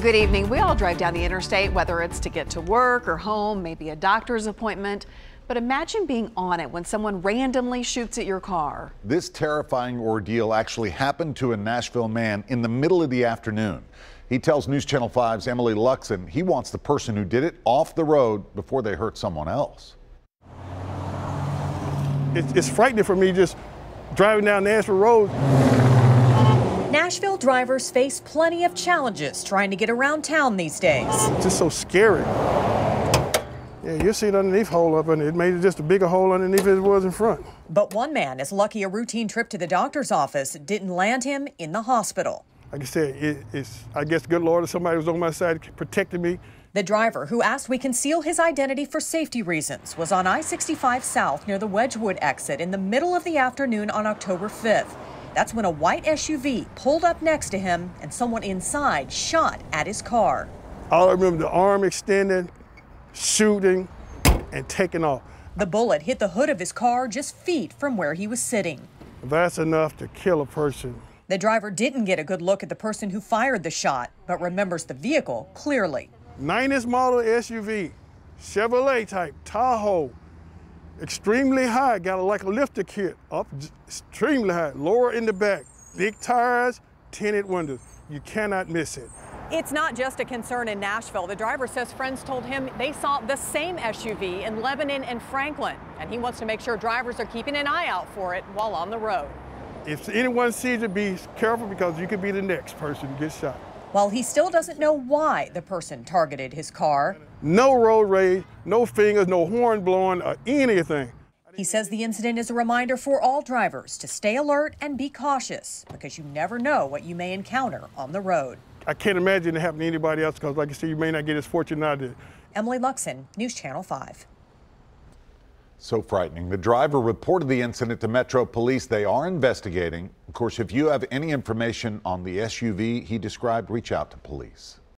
Good evening. We all drive down the interstate, whether it's to get to work or home, maybe a doctor's appointment. But imagine being on it when someone randomly shoots at your car. This terrifying ordeal actually happened to a Nashville man in the middle of the afternoon. He tells News Channel 5's Emily Luxen he wants the person who did it off the road before they hurt someone else. It's, it's frightening for me just driving down Nashville Road. Nashville drivers face plenty of challenges trying to get around town these days. It's just so scary. Yeah, you see it underneath hole up and it made it just a bigger hole underneath as it was in front. But one man is lucky a routine trip to the doctor's office didn't land him in the hospital. Like I said, it, it's I guess good Lord if somebody was on my side protecting me. The driver, who asked we conceal his identity for safety reasons, was on I 65 South near the Wedgewood exit in the middle of the afternoon on October 5th. That's when a white SUV pulled up next to him and someone inside shot at his car. All I remember the arm extending, shooting, and taking off. The bullet hit the hood of his car just feet from where he was sitting. That's enough to kill a person. The driver didn't get a good look at the person who fired the shot, but remembers the vehicle clearly. 90s model SUV, Chevrolet type, Tahoe, extremely high, got a, like a lifter kit, up extremely high, lower in the back, big tires, tinted windows. You cannot miss it. It's not just a concern in Nashville. The driver says friends told him they saw the same SUV in Lebanon and Franklin, and he wants to make sure drivers are keeping an eye out for it while on the road. If anyone sees it, be careful because you could be the next person to get shot. While he still doesn't know why the person targeted his car, no road rage, no fingers, no horn blowing, or anything. He says the incident is a reminder for all drivers to stay alert and be cautious because you never know what you may encounter on the road. I can't imagine it happening to anybody else because, like I said, you may not get as fortunate I did. Emily Luxen, News Channel 5. So frightening. The driver reported the incident to Metro Police. They are investigating. Of course, if you have any information on the SUV he described, reach out to police.